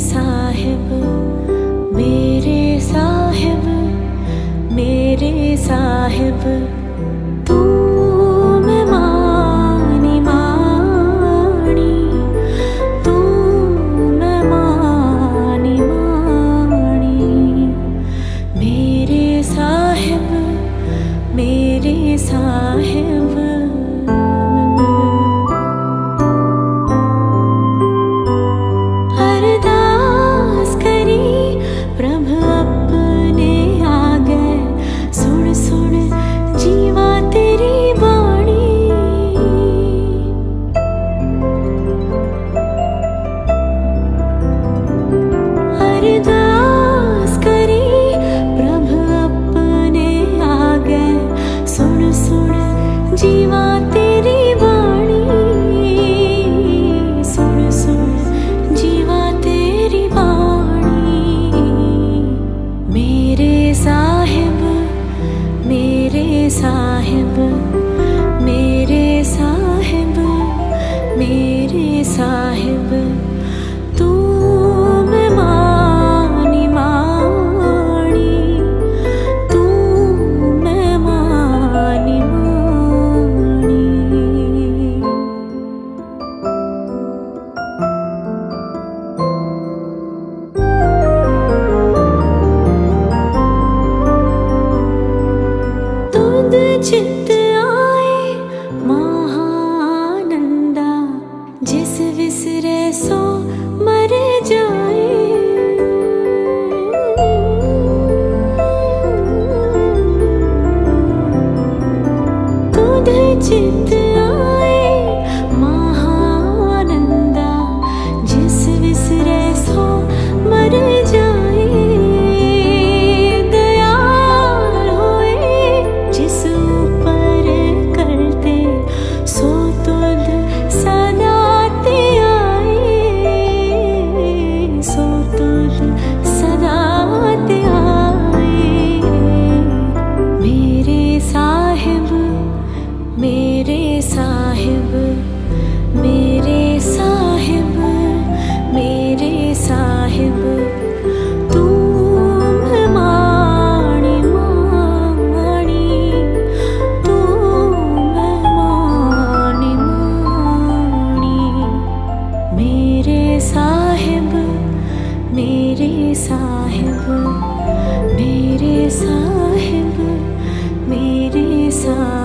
साहेब, मेरे साहिब, मेरे साहेब, तू मैं मानी मानी, तू मैं मानी मानी। मेरे साहेब, मेरे साहिब। साहिब मेरे साहिब मेरे साहिब। तुद चित आए महानंदा जिस विसरे सो मर तुद मेरे साहिब मेरे साहिब मेरे साहिब साहिब मेरे साहिब मेरे साहिब मेरे साहिब।